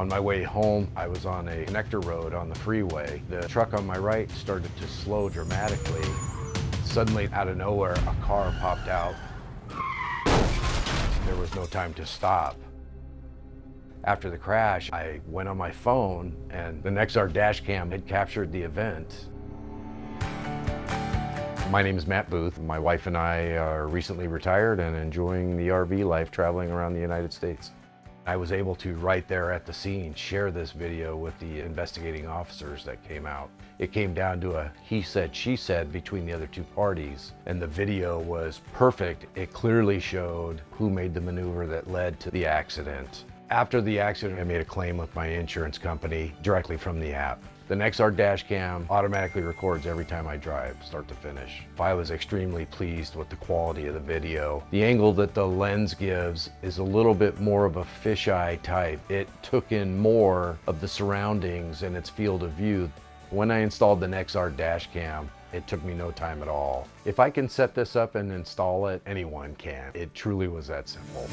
On my way home, I was on a connector road on the freeway. The truck on my right started to slow dramatically. Suddenly, out of nowhere, a car popped out. There was no time to stop. After the crash, I went on my phone and the Nexar dash cam had captured the event. My name is Matt Boothe. My wife and I are recently retired and enjoying the RV life traveling around the United States. I was able to, right there at the scene, share this video with the investigating officers that came out. It came down to a he said, she said between the other two parties, and the video was perfect. It clearly showed who made the maneuver that led to the accident. After the accident, I made a claim with my insurance company directly from the app. The Nexar dash cam automatically records every time I drive, start to finish. I was extremely pleased with the quality of the video. The angle that the lens gives is a little bit more of a fisheye type. It took in more of the surroundings and its field of view. When I installed the Nexar dash cam, it took me no time at all. If I can set this up and install it, anyone can. It truly was that simple.